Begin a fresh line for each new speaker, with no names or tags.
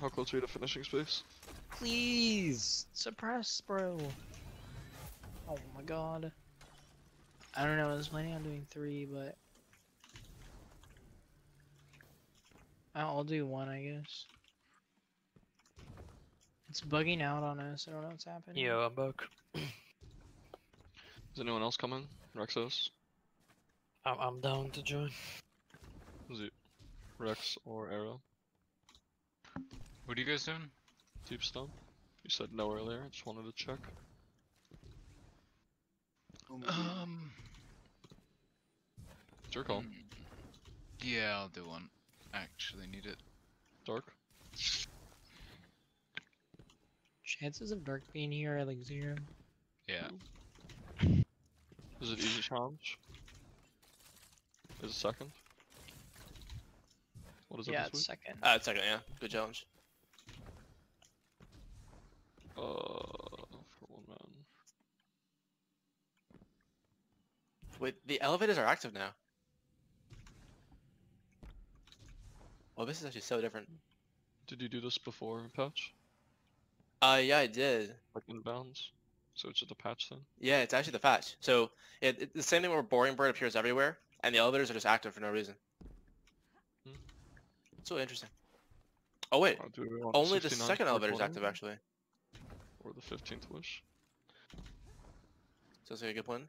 How close are you to finishing space?
Please suppress, bro. Oh my god. I don't know. I was planning on doing three, but I'll do one, I guess. It's bugging out on us. I don't know what's happening.
Yo, I'm back.
Is anyone else coming? Rexos?
I'm, I'm down to join.
Is it Rex or Arrow?
What are you guys doing?
Deep Stone? You said no earlier, I just wanted to check.
Um.
It's your call.
Yeah, I'll do one. Actually, need it.
Dark?
Chances of dark being here are like zero.
Yeah.
Is it easy challenge? Is it second? What is it
yeah,
this
it's
week?
second.
Uh, second, yeah. Good challenge.
Uh, for one man.
Wait, the elevators are active now. Well, this is actually so different.
Did you do this before patch?
Uh, yeah, I did.
Like inbounds? So it's just a patch then?
Yeah, it's actually the patch. So, it, it- the same thing where Boring Bird appears everywhere, and the elevators are just active for no reason.
Hmm.
Really interesting. Oh wait,
Or do we want
only the second elevator is
recording?
active actually.
Or the 15th wish?
Sounds like a good plan.